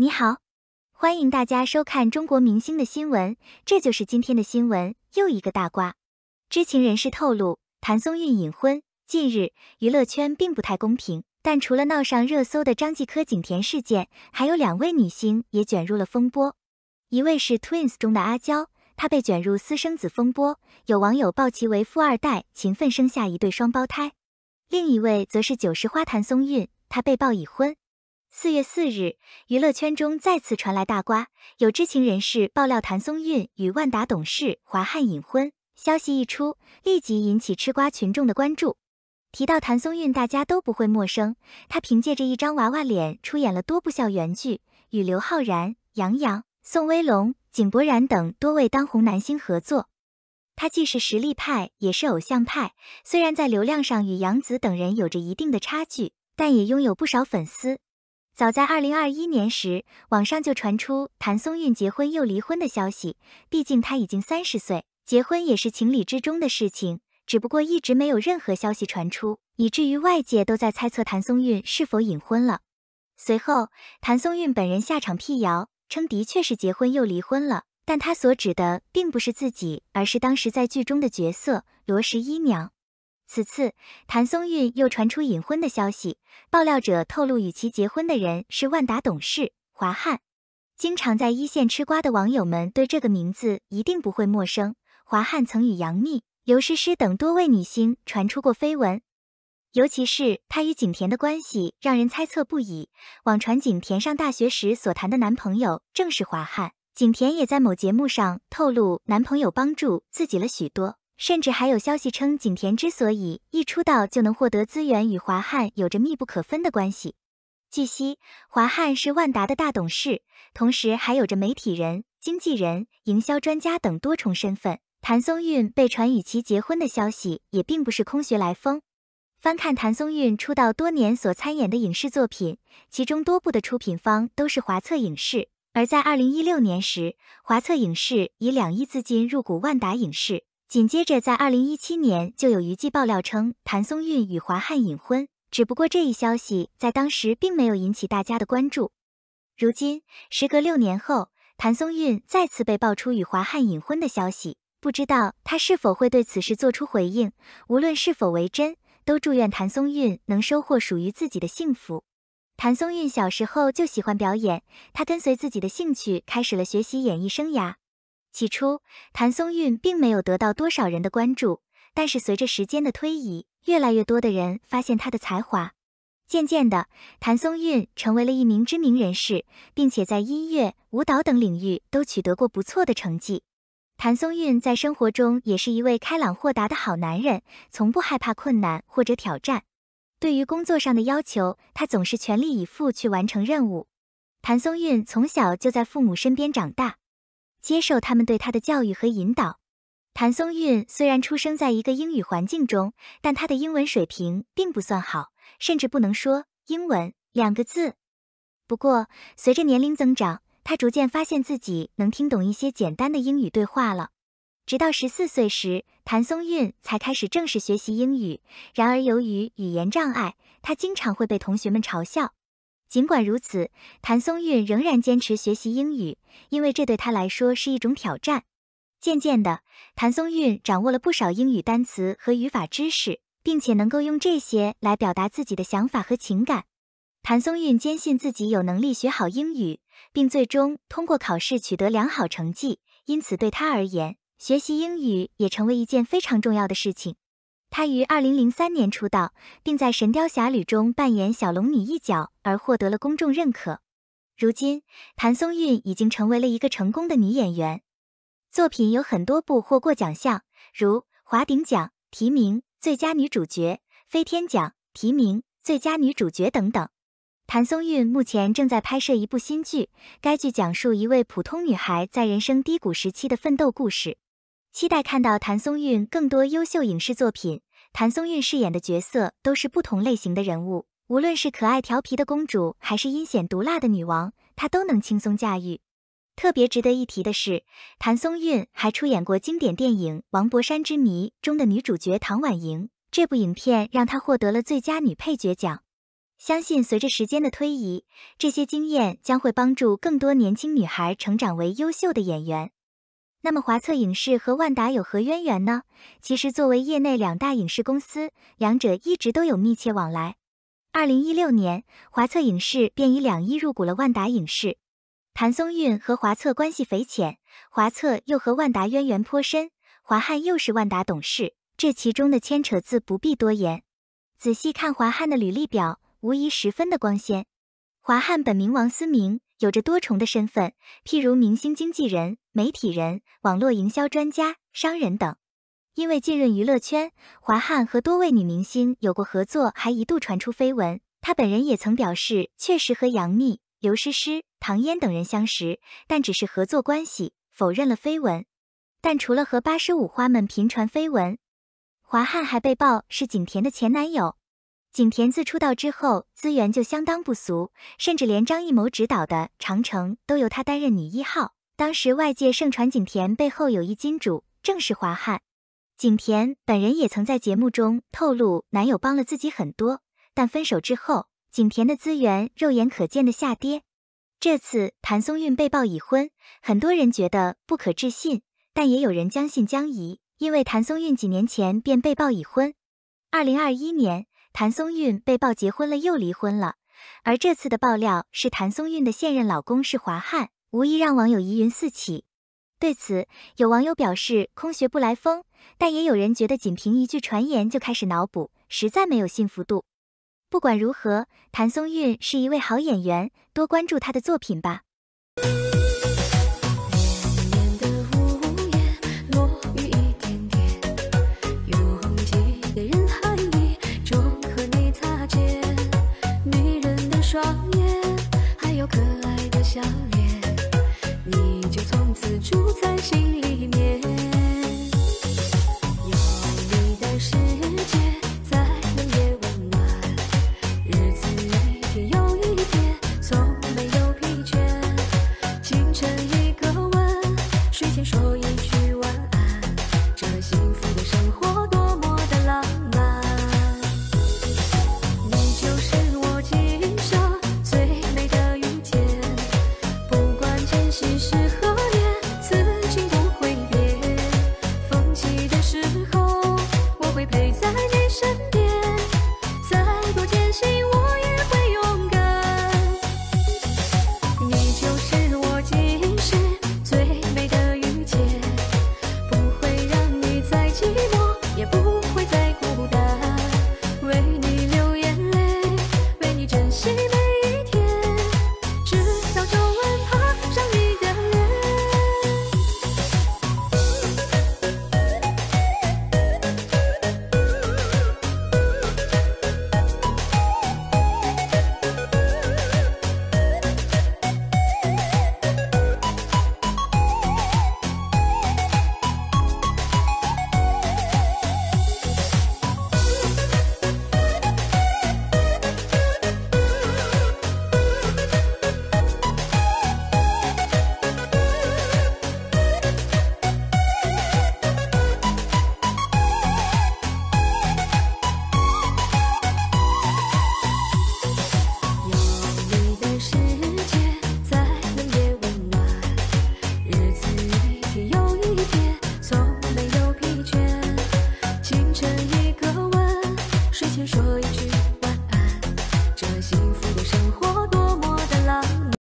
你好，欢迎大家收看中国明星的新闻。这就是今天的新闻，又一个大瓜。知情人士透露，谭松韵隐婚。近日，娱乐圈并不太公平，但除了闹上热搜的张继科景甜事件，还有两位女星也卷入了风波。一位是 Twins 中的阿娇，她被卷入私生子风波，有网友报其为富二代，勤奋生下一对双胞胎。另一位则是九十花谭松韵，她被曝已婚。四月四日，娱乐圈中再次传来大瓜，有知情人士爆料谭松韵与万达董事华汉隐婚。消息一出，立即引起吃瓜群众的关注。提到谭松韵，大家都不会陌生，她凭借着一张娃娃脸出演了多部校园剧，与刘昊然、杨洋、宋威龙、井柏然等多位当红男星合作。她既是实力派，也是偶像派，虽然在流量上与杨紫等人有着一定的差距，但也拥有不少粉丝。早在二零二一年时，网上就传出谭松韵结婚又离婚的消息。毕竟她已经三十岁，结婚也是情理之中的事情。只不过一直没有任何消息传出，以至于外界都在猜测谭松韵是否隐婚了。随后，谭松韵本人下场辟谣，称的确是结婚又离婚了，但她所指的并不是自己，而是当时在剧中的角色罗十一娘。此次谭松韵又传出隐婚的消息，爆料者透露与其结婚的人是万达董事华汉。经常在一线吃瓜的网友们对这个名字一定不会陌生。华汉曾与杨幂、刘诗诗等多位女星传出过绯闻，尤其是她与景甜的关系让人猜测不已。网传景甜上大学时所谈的男朋友正是华汉，景甜也在某节目上透露男朋友帮助自己了许多。甚至还有消息称，景甜之所以一出道就能获得资源，与华汉有着密不可分的关系。据悉，华汉是万达的大董事，同时还有着媒体人、经纪人、营销专家等多重身份。谭松韵被传与其结婚的消息也并不是空穴来风。翻看谭松韵出道多年所参演的影视作品，其中多部的出品方都是华策影视。而在二零一六年时，华策影视以两亿资金入股万达影视。紧接着，在二零一七年就有娱记爆料称谭松韵与华汉隐婚，只不过这一消息在当时并没有引起大家的关注。如今，时隔六年后，谭松韵再次被爆出与华汉隐婚的消息，不知道她是否会对此事做出回应。无论是否为真，都祝愿谭松韵能收获属于自己的幸福。谭松韵小时候就喜欢表演，她跟随自己的兴趣开始了学习演艺生涯。起初，谭松韵并没有得到多少人的关注，但是随着时间的推移，越来越多的人发现她的才华。渐渐的，谭松韵成为了一名知名人士，并且在音乐、舞蹈等领域都取得过不错的成绩。谭松韵在生活中也是一位开朗豁达的好男人，从不害怕困难或者挑战。对于工作上的要求，他总是全力以赴去完成任务。谭松韵从小就在父母身边长大。接受他们对他的教育和引导。谭松韵虽然出生在一个英语环境中，但他的英文水平并不算好，甚至不能说英文两个字。不过，随着年龄增长，他逐渐发现自己能听懂一些简单的英语对话了。直到十四岁时，谭松韵才开始正式学习英语。然而，由于语言障碍，他经常会被同学们嘲笑。尽管如此，谭松韵仍然坚持学习英语，因为这对他来说是一种挑战。渐渐的，谭松韵掌握了不少英语单词和语法知识，并且能够用这些来表达自己的想法和情感。谭松韵坚信自己有能力学好英语，并最终通过考试取得良好成绩，因此对她而言，学习英语也成为一件非常重要的事情。她于二零零三年出道，并在《神雕侠侣》中扮演小龙女一角，而获得了公众认可。如今，谭松韵已经成为了一个成功的女演员，作品有很多部获过奖项，如华鼎奖提名最佳女主角、飞天奖提名最佳女主角等等。谭松韵目前正在拍摄一部新剧，该剧讲述一位普通女孩在人生低谷时期的奋斗故事。期待看到谭松韵更多优秀影视作品。谭松韵饰演的角色都是不同类型的人物，无论是可爱调皮的公主，还是阴险毒辣的女王，她都能轻松驾驭。特别值得一提的是，谭松韵还出演过经典电影《王博山之谜》中的女主角唐婉莹，这部影片让她获得了最佳女配角奖。相信随着时间的推移，这些经验将会帮助更多年轻女孩成长为优秀的演员。那么华策影视和万达有何渊源呢？其实作为业内两大影视公司，两者一直都有密切往来。二零一六年，华策影视便以两亿入股了万达影视。谭松韵和华策关系匪浅，华策又和万达渊源颇深，华汉又是万达董事，这其中的牵扯自不必多言。仔细看华汉的履历表，无疑十分的光鲜。华汉本名王思明。有着多重的身份，譬如明星经纪人、媒体人、网络营销专家、商人等。因为浸润娱乐圈，华汉和多位女明星有过合作，还一度传出绯闻。他本人也曾表示，确实和杨幂、刘诗诗、唐嫣等人相识，但只是合作关系，否认了绯闻。但除了和八十五花们频传绯闻，华汉还被曝是景甜的前男友。景甜自出道之后，资源就相当不俗，甚至连张艺谋执导的《长城》都由她担任女一号。当时外界盛传景甜背后有一金主，正是华汉。景甜本人也曾在节目中透露，男友帮了自己很多，但分手之后，景甜的资源肉眼可见的下跌。这次谭松韵被曝已婚，很多人觉得不可置信，但也有人将信将疑，因为谭松韵几年前便被曝已婚，二零二一年。谭松韵被曝结婚了又离婚了，而这次的爆料是谭松韵的现任老公是华汉，无疑让网友疑云四起。对此，有网友表示空穴不来风，但也有人觉得仅凭一句传言就开始脑补，实在没有信服度。不管如何，谭松韵是一位好演员，多关注她的作品吧。双眼，还有可爱的笑脸，就从此住在心里面，有你的世界再冷也温暖，日子一天又一天，从没有疲倦，清晨一个吻，睡前说一句。